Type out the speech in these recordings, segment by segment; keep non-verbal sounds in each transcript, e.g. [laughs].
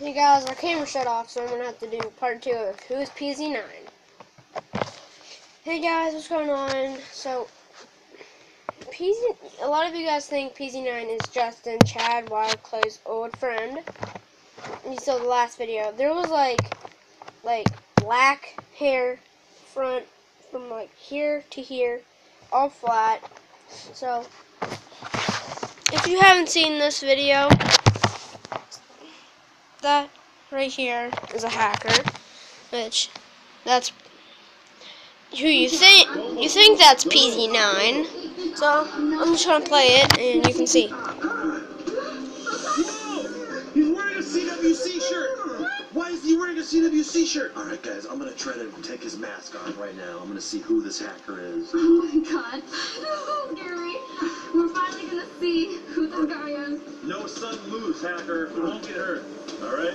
Hey guys, our camera shut off, so I'm gonna have to do part two of Who's PZ9. Hey guys, what's going on? So, PZ, a lot of you guys think PZ9 is Justin Chad Wild Clay's old friend. You saw the last video. There was like, like black hair front from like here to here, all flat. So, if you haven't seen this video, that right here is a hacker, which that's who you think you think that's PZ9. So I'm just gonna play it, and you can see. Wearing a CWC shirt? All right, guys, I'm gonna try to take his mask off right now. I'm gonna see who this hacker is. Oh my god. [laughs] Oh, Gary. We're finally gonna see who this guy is. No sun moves, hacker. You won't get hurt. All right.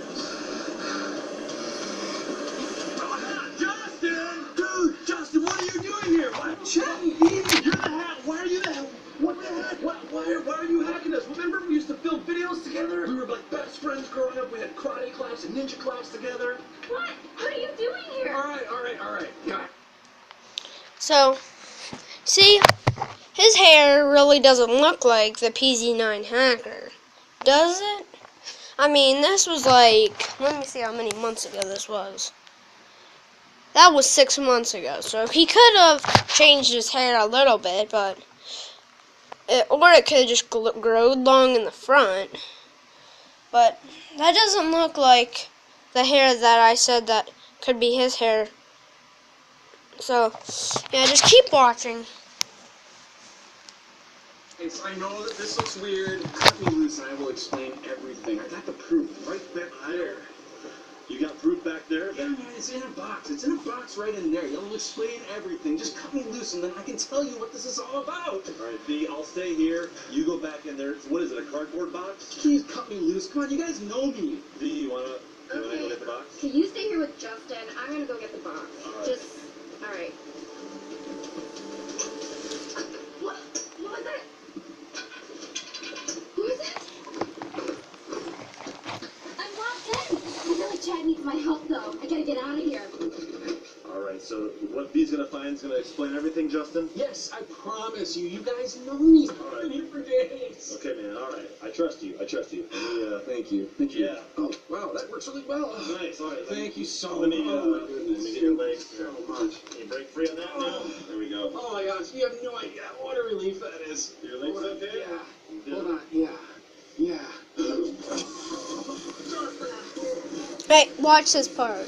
Karate class and ninja class together. What? What are you doing here? All right, all right, all right. Yeah. So, see, his hair really doesn't look like the PZ9 hacker, does it? I mean, this was like, let me see how many months ago this was. That was six months ago, so he could have changed his hair a little bit, but, it, or it could have just grown long in the front. But that doesn't look like the hair that I said that could be his hair. So, yeah, just keep watching. It's, I know that this looks weird. Cut loose I will explain everything. I got the proof right back there. You got proof back there? Yeah, man, it's in a box. It's in a box right in there. You'll explain everything. Just cut me loose and then I can tell you what this is all about. All right, V, I'll stay here. You go back in there. What is it, a cardboard box? Please cut me loose. Come on, you guys know me. V, you wanna, you wanna go get the box? Okay, you stay here with Justin. I'm gonna go get the box. Alright. Just, alright. What? What was it? Who is it? I'm locked in. I feel like Chad needs my help though. I gotta get out of here. All right, so what V's gonna find is gonna explain everything, Justin? Yes, I promise you. You guys know me. I've Alright. been here for days. Okay, man, all right. I trust you. I trust you. Let me, uh, Thank you. Thank you. Yeah. Oh, wow, that works really well. nice, all right. let me- Thank you so Let much. me, uh, oh, my let goodness. me get your legs. So much. Can you break free on that now? There we go. Oh my gosh, you have no Hey, watch this part.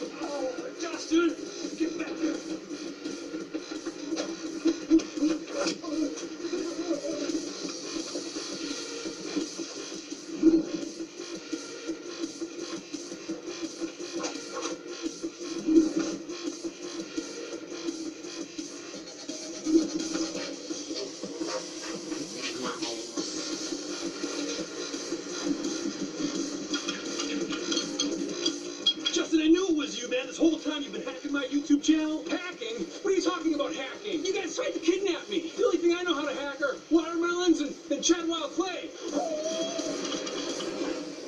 Knew it was you, man. This whole time you've been hacking my YouTube channel. Hacking? What are you talking about hacking? You guys tried to kidnap me. The only thing I know how to hack are watermelons and, and Chad Wild Clay.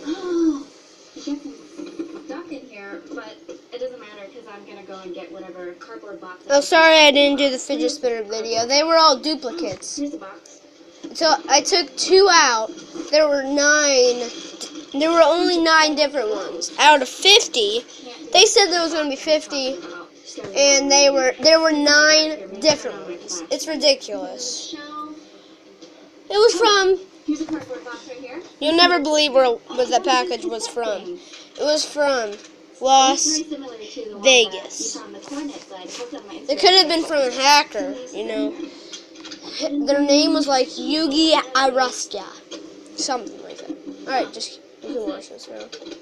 Oh, I guess I'm stuck in here, but it doesn't matter because I'm gonna go and get whatever cardboard box. Oh, sorry I didn't do the fidget spinner video. They were all duplicates. Here's the box. So I took two out. There were nine. There were only nine different ones out of fifty. They said there was going to be fifty, and they were there were nine different ones. It's ridiculous. It was from. You'll never believe where what the package was from. It was from Las. Vegas. It could have been from a hacker, you know. Their name was like Yugi Arastia, something like that. All right, just you can watch this now.